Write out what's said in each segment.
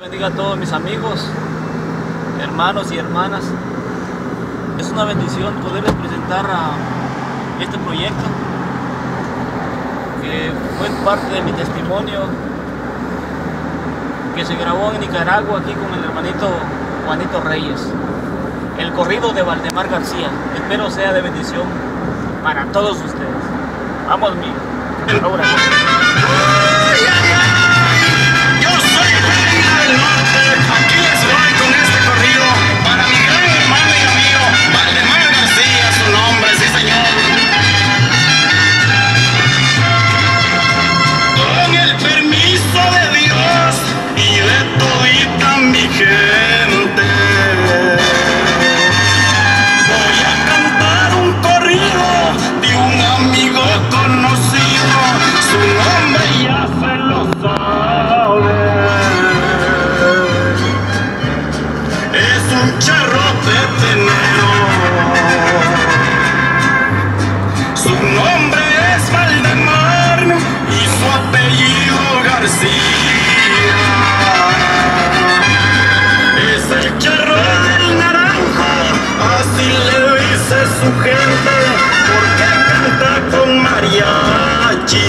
Bendiga a todos mis amigos, hermanos y hermanas. Es una bendición poderles presentar a este proyecto que fue parte de mi testimonio que se grabó en Nicaragua aquí con el hermanito Juanito Reyes. El corrido de Valdemar García. Espero sea de bendición para todos ustedes. Vamos, mi. Ahora. Su gente, porque canta con mariachi.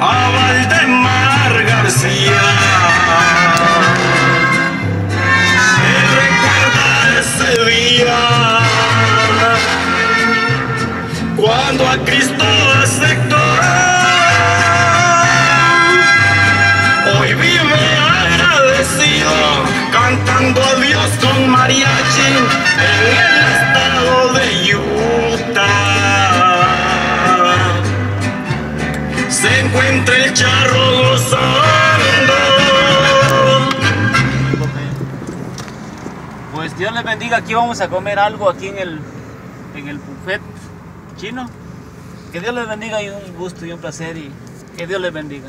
A Valdemar García. Él recuerda ese día cuando a Cristo Dios les bendiga. Aquí vamos a comer algo aquí en el, en el buffet chino. Que Dios les bendiga y un gusto y un placer y que Dios les bendiga.